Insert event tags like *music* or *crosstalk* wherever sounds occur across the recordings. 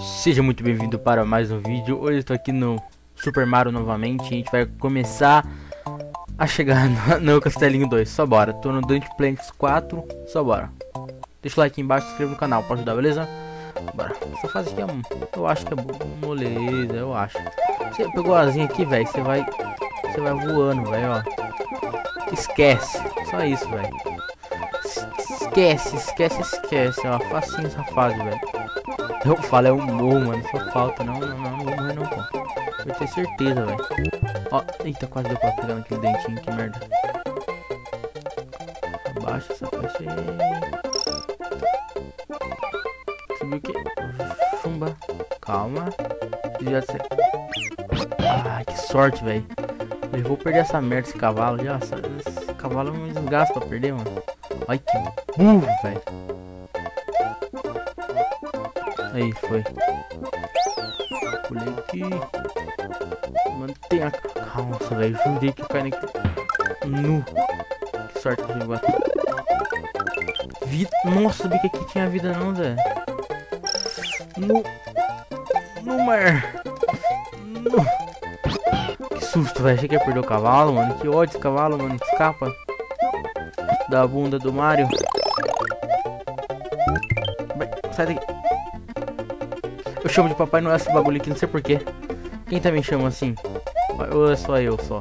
Seja muito bem-vindo para mais um vídeo. Hoje eu estou aqui no Super Mario novamente. A gente vai começar a chegar *laughs* no, no Castelinho 2. Só bora. Tô no Dante Planets 4. Só bora. Deixa o like aqui embaixo, se inscreva no canal. Pode ajudar, beleza? Bora. Essa fase aqui é, eu acho que é moleza, eu acho. Você pegou a asinha aqui, velho. Você vai, você vai voando, velho, ó. Esquece. Só isso, velho. Esquece, esquece, esquece, ó. Facinho essa fase, velho. Eu falo, é um morro, mano. Só falta. Não, não, não, não morrer não, pô. Tenho certeza, velho. Ó, eita, quase deu pra pegar naquele dentinho, que merda. Abaixa essa parte aí. Subiu o quê? Chumba. Calma. Já sei. Ai, que sorte, velho. Eu vou perder essa merda, esse cavalo já. Esse cavalo é um desgaste pra perder, mano. Ai, que burro, velho. Aí, foi. Pulei aqui. Mantenha. Nossa, velho. Jurei que caí aqui. Nu. Que sorte que eu. Vida. Nossa, sabia que aqui tinha vida não, velho. No. No mar. No. Que susto, velho. Achei que ia perder o cavalo, mano. Que ódio esse cavalo, mano. Escapa. Da bunda do Mario. Sai daqui. Chamo de Papai Noel esse bagulho aqui, não sei porquê. Quem também chama assim? Ou é só eu só?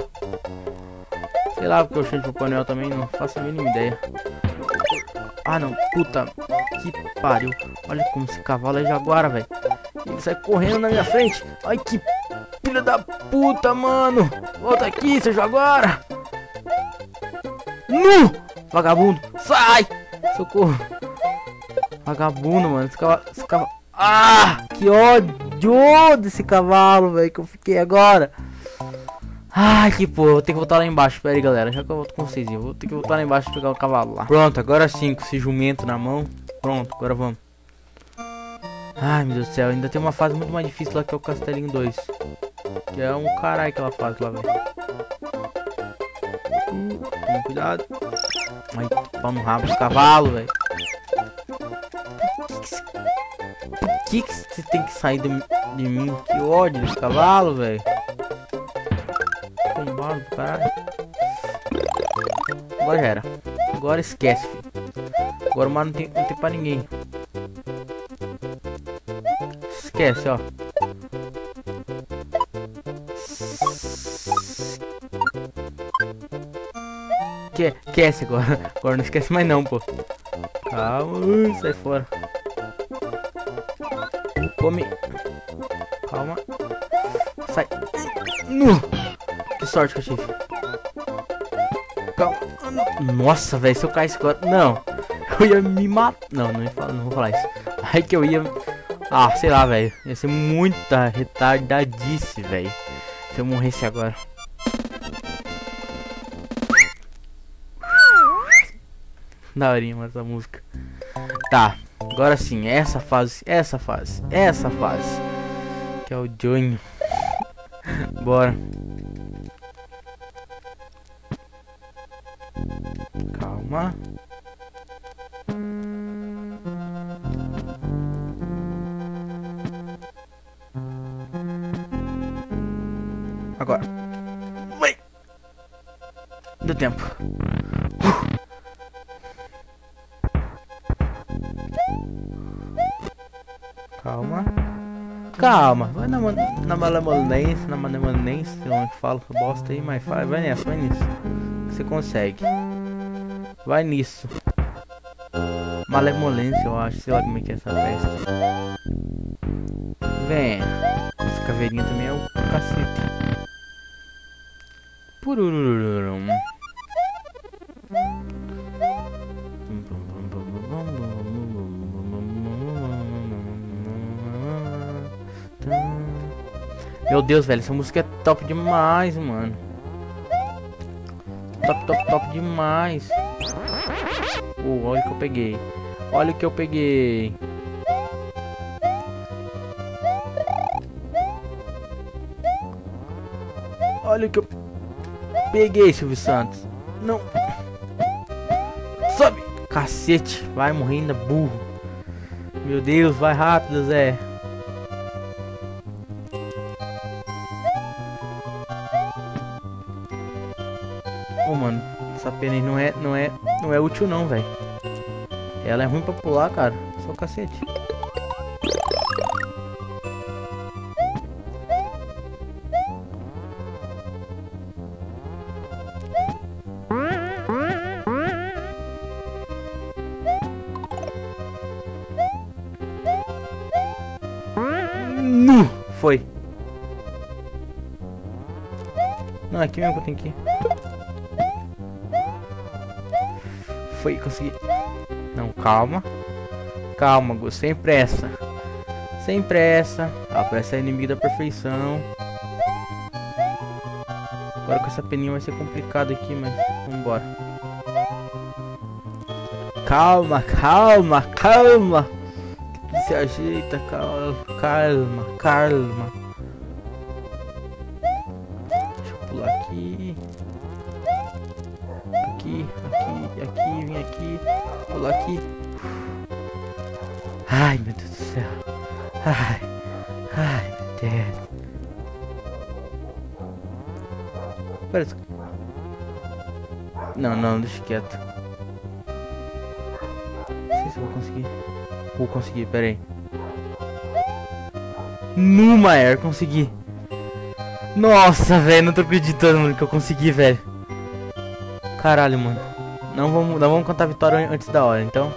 Sei lá porque eu chamo de Papai Noel também, não faço a mínima ideia. Ah não, puta que pariu. Olha como esse cavalo é jaguara, velho. Ele sai correndo na minha frente. Ai que filha da puta, mano. Volta aqui, seu jaguara. Nu! Vagabundo, sai! Socorro. Vagabundo, mano. Esse cavalo, esse cavalo... Ah, que ódio desse cavalo, velho, que eu fiquei agora. Ai, que porra, vou ter que voltar lá embaixo. Pera aí, galera, já que eu volto com vocês. Eu vou ter que voltar lá embaixo e pegar o cavalo lá. Pronto, agora sim, com esse jumento na mão. Pronto, agora vamos. Ai, meu Deus do céu, ainda tem uma fase muito mais difícil lá que é o Castelinho 2. Que é um caralho aquela fase lá, velho. Uh, toma cuidado. Ai, pau no rabo cavalo, velho. Que que você tem que sair de, de mim? Que ódio desse cavalo, velho. Combalo do caralho. Agora já era. Agora esquece, filho. Agora o mar não tem, não tem pra ninguém. Esquece, ó. Que, esquece agora. Agora não esquece mais não, pô. Calma, sai fora. Come. Calma. Sai. Que sorte que eu tive. Calma. Nossa, velho, se eu caísse agora... Não. Eu ia me matar. Não, não, falar, não vou falar isso. Aí que eu ia... Ah, sei lá, velho. Ia ser muita retardadice, velho. Se eu morresse agora. Daorinha essa música. Tá. Agora sim, essa fase, essa fase, essa fase. Que é o Johnny. *laughs* Bora. Calma. Agora. Vai. Deu tempo. Calma. Calma. Vai na, na malemolência, na malemolência, sei lá que fala essa bosta aí, mas vai, vai nessa, vai nisso. Você consegue. Vai nisso. Malemolência, eu acho. Sei lá como é que é essa festa. Vem. Essa caveirinha também é o cacete. Purururum. Meu Deus, velho, essa música é top demais, mano. Top, top, top demais. Oh, olha o que eu peguei. Olha o que eu peguei. Olha o que eu peguei, Silvio Santos. Não. Sobe. Cacete. Vai morrendo, burro. Meu Deus, vai rápido, Zé. Pô, mano, essa pena aí não é, não é, não é útil não, velho. Ela é ruim pra pular, cara. Só cacete. Foi. Não, aqui mesmo que eu tenho que ir. Foi, consegui. Não, calma. Calma, Gus, sem pressa. Sem pressa. A pressa é inimigo da perfeição. Agora com essa peninha vai ser complicado aqui, mas vambora. Calma, calma, calma. Se ajeita, calma, calma, calma. Deixa eu pular aqui. Aqui, aqui, vem aqui. Pular aqui. Ai, meu Deus do céu. Ai, ai, meu Deus. Parece... Não, não, deixa quieto. Não sei se eu vou conseguir. Vou conseguir, pera aí. Numa Air, consegui. Nossa, velho, não tô acreditando, mano, que eu consegui, velho. Caralho, mano. Não vamos, não vamos contar a vitória antes da hora, então.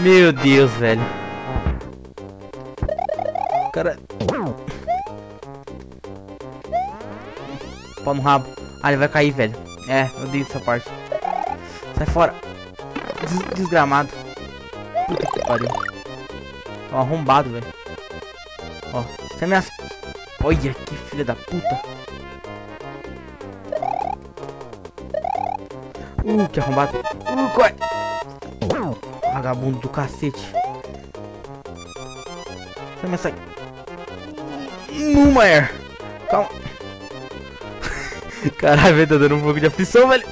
Meu Deus, velho. Cara. Pau no rabo. Ah, ele vai cair, velho. É, eu odeio essa parte. Sai fora. Des desgramado. Puta que pariu. Ó, arrombado, velho. Ó, você me Olha que filha da puta. Uh, que arrombado. Uh, corre. Vagabundo do cacete. Sai, mas sai. Numa air. Calma. *laughs* Caralho, velho, tá dando um pouco de aflição, velho.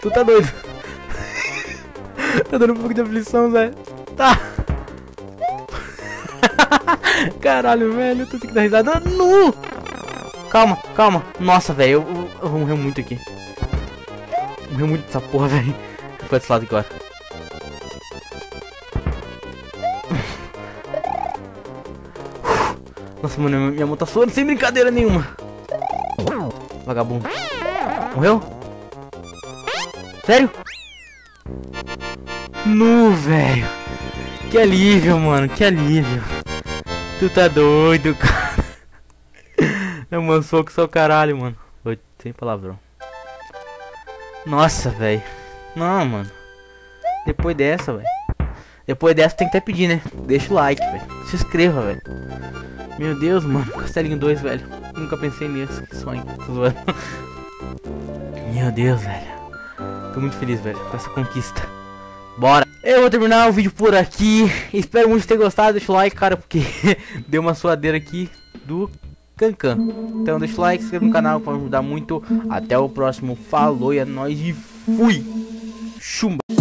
Tu tá doido. *laughs* tá dando um pouco de aflição, velho. Tá. *laughs* Caralho, velho, tu tem que dar risada. Nu! Calma, calma. Nossa, velho, eu, eu, eu, morrer muito aqui. Morreu muito dessa porra, velho. Vou desse lado agora. Nossa, mano, minha mão tá suando sem brincadeira nenhuma. Vagabundo. Morreu? Sério? Nu, velho. Que alívio, mano. Que alívio. Tu tá doido, *laughs* cara. É um soco só caralho, mano. Sem palavrão. Nossa, velho. Não, mano. Depois dessa, velho. Depois dessa tem que até pedir, né? Deixa o like, velho. Se inscreva, velho. Meu Deus, mano. Castelinho 2, velho. Nunca pensei nisso. Que sonho. Meu Deus, velho. Tô muito feliz, velho, com essa conquista. Bora! Eu vou terminar o vídeo por aqui. Espero muito ter gostado. Deixa o like, cara, porque *laughs* deu uma suadeira aqui do Cancan. Então deixa o like, se inscreva no canal para ajudar muito. Até o próximo. Falou e é nóis e fui! Chumba!